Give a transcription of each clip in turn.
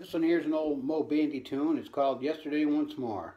This one here's an old Moe Bandy tune. It's called Yesterday Once More.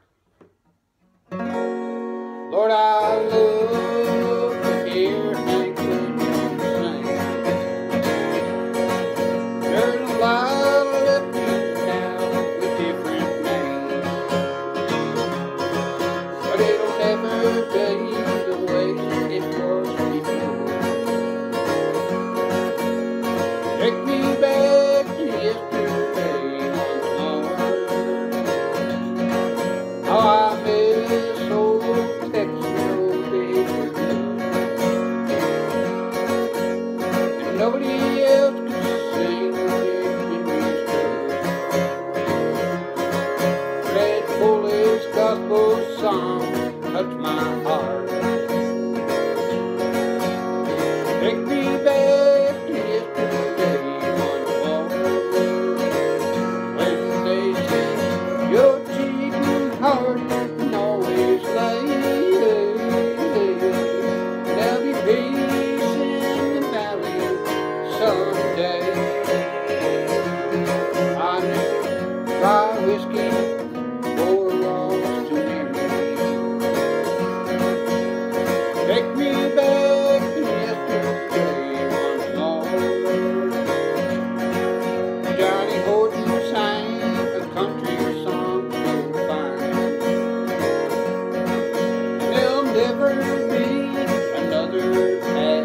gospel song touched my heart. Take me back to yesterday once more. Johnny sang a country song so fine. There'll never be another.